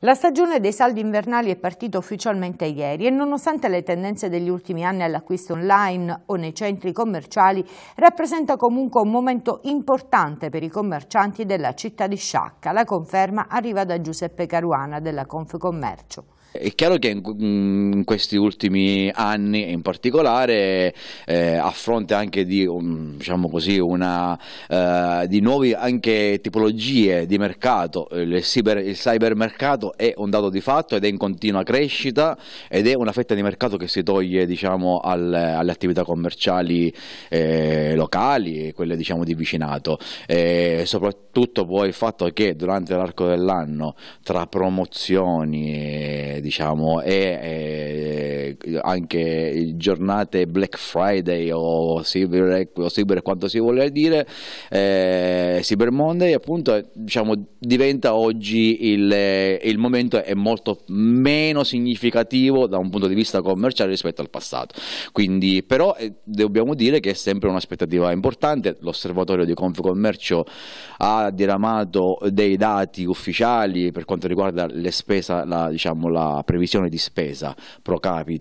La stagione dei saldi invernali è partita ufficialmente ieri e nonostante le tendenze degli ultimi anni all'acquisto online o nei centri commerciali, rappresenta comunque un momento importante per i commercianti della città di Sciacca. La conferma arriva da Giuseppe Caruana della Confcommercio. È chiaro che in, questi ultimi anni in particolare eh, a fronte anche di, um, diciamo così, una, uh, di nuove tipologie di mercato, il, cyber, il cybermercato è un dato di fatto ed è in continua crescita ed è una fetta di mercato che si toglie diciamo, al, alle attività commerciali eh, locali quelle diciamo, di vicinato. E soprattutto poi il fatto che durante l'arco dell'anno tra promozioni diciamo, e, anche giornate Black Friday o Cyber, o Cyber quanto si vuole dire, eh, Cyber Monday appunto diciamo, diventa oggi il, il momento è molto meno significativo da un punto di vista commerciale rispetto al passato. Quindi, però eh, dobbiamo dire che è sempre un'aspettativa importante, l'osservatorio di Confcommercio ha diramato dei dati ufficiali per quanto riguarda le spese, la, diciamo, la previsione di spesa pro capite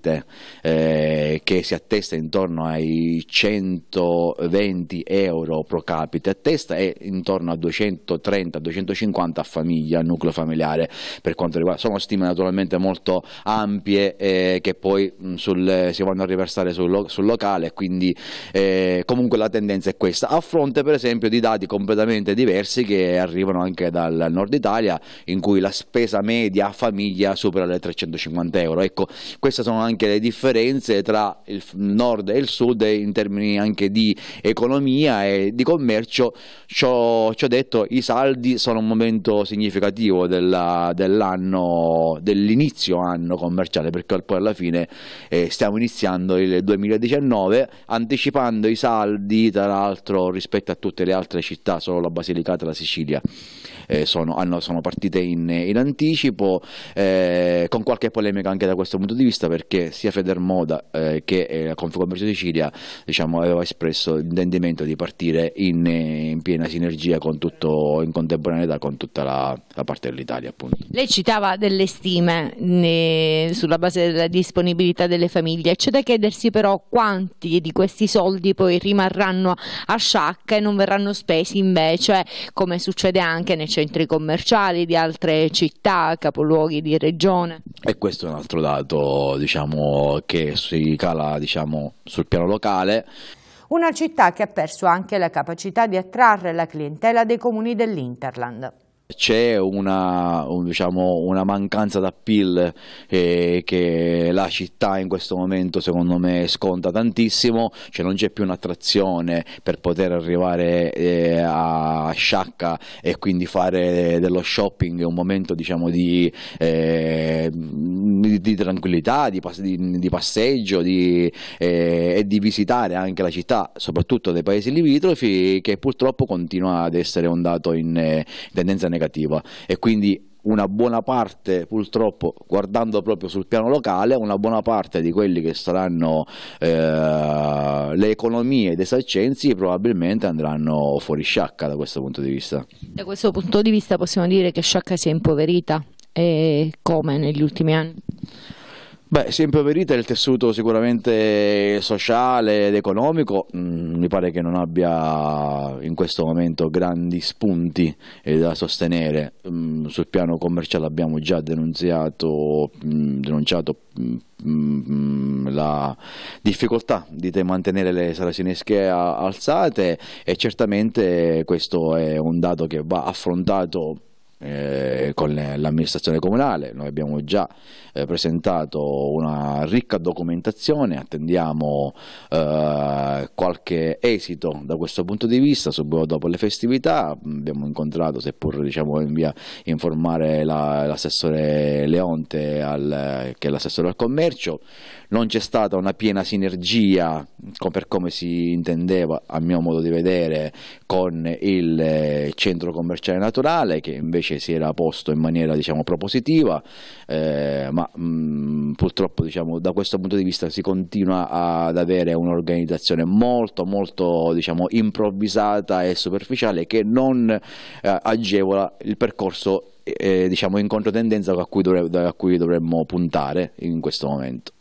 eh, che si attesta intorno ai 120 euro pro capite a testa e intorno a 230-250 a famiglia, nucleo familiare per quanto riguarda, sono stime naturalmente molto ampie eh, che poi mh, sul, si vanno a riversare sul, sul locale quindi eh, comunque la tendenza è questa, a fronte per esempio di dati completamente diversi che arrivano anche dal nord Italia in cui la spesa media a famiglia supera le 350 euro. Ecco, queste sono anche le differenze tra il nord e il sud in termini anche di economia e di commercio. Ciò, ciò detto, i saldi sono un momento significativo della, dell'anno, dell'inizio anno commerciale, perché poi alla fine eh, stiamo iniziando il 2019, anticipando i saldi, tra l'altro rispetto a tutte le altre città, solo la Basilicata e la Sicilia eh, sono, hanno, sono, partite in, in anticipo. Eh, con qualche polemica anche da questo punto di vista perché sia Federmoda eh, che eh, la Confcommercio Sicilia diciamo, aveva espresso l'intendimento di partire in, in, piena sinergia tutto, in contemporaneità con tutta la, la parte dell'Italia. Appunto. Lei citava delle stime ne, sulla base della disponibilità delle famiglie, c'è da chiedersi però quanti di questi soldi poi rimarranno a sciacca e non verranno spesi invece come succede anche nei centri commerciali di altre città, capoluoghi di regione. E questo è un altro dato diciamo, che si cala diciamo, sul piano locale. Una città che ha perso anche la capacità di attrarre la clientela dei comuni dell'Interland c'è una, un, diciamo, una, mancanza d'appeal eh, che la città in questo momento secondo me sconta tantissimo, cioè non c'è più un'attrazione per poter arrivare eh, a Sciacca e quindi fare dello shopping un momento diciamo, di, eh, di, di, tranquillità, di, di passeggio eh, e di visitare anche la città, soprattutto dei paesi limitrofi, che purtroppo continua ad essere un dato in eh, tendenza negativa negativa e quindi una buona parte, purtroppo, guardando proprio sul piano locale, una buona parte di quelli che saranno eh, le economie dei saccensi probabilmente andranno fuori sciacca da questo punto di vista. Da questo punto di vista possiamo dire che sciacca si è impoverita e come negli ultimi anni? Beh, si è impoverita il tessuto sicuramente sociale ed economico, mm, mi pare che non abbia in questo momento grandi spunti eh, da sostenere, mm, sul piano commerciale abbiamo già denunziato, mm, denunciato la difficoltà di mantenere le sarasinesche alzate e certamente questo è un dato che va affrontato eh, con l'amministrazione comunale, noi abbiamo già eh, presentato una ricca documentazione, attendiamo eh, qualche esito da questo punto di vista, subito dopo le festività abbiamo incontrato, seppur diciamo, in via informare l'assessore la, Leonte al, che è l'assessore al commercio, non c'è stata una piena sinergia per come si intendeva a mio modo di vedere con il eh, centro commerciale naturale che invece si era posto in maniera diciamo, propositiva eh, ma mh, mm, purtroppo diciamo, da questo punto di vista si continua ad avere un'organizzazione molto molto diciamo, improvvisata e superficiale che non eh, agevola il percorso eh, diciamo in controtendenza a cui, dovre- a cui dovremmo puntare in questo momento.